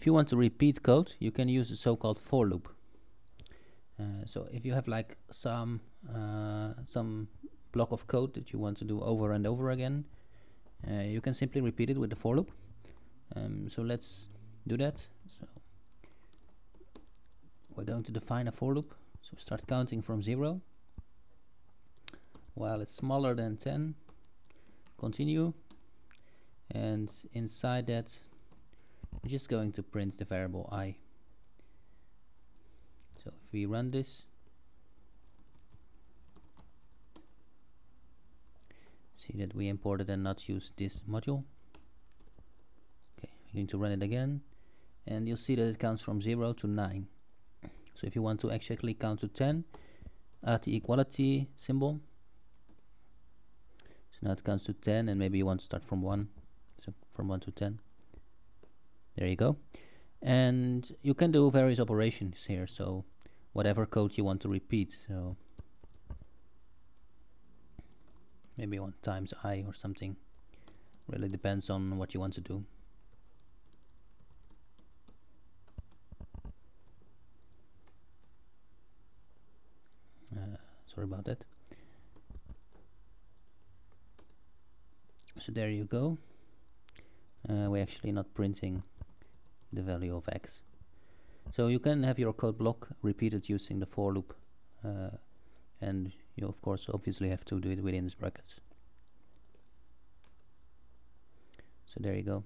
if you want to repeat code you can use the so-called for loop. Uh, so if you have like some uh, some block of code that you want to do over and over again uh, you can simply repeat it with the for loop. Um, so let's do that. So we're going to define a for loop. So start counting from 0 while it's smaller than 10 continue. And inside that we're just going to print the variable i. So if we run this see that we imported and not used this module. Okay I'm going to run it again and you'll see that it counts from 0 to 9 so if you want to actually count to 10 add the equality symbol. So now it counts to 10 and maybe you want to start from 1 so from 1 to 10 there you go. And you can do various operations here so whatever code you want to repeat so maybe one times i or something. Really depends on what you want to do. Uh, sorry about that. So there you go. Uh, we're actually not printing the value of x. So you can have your code block repeated using the for loop uh, and you of course obviously have to do it within these brackets. So there you go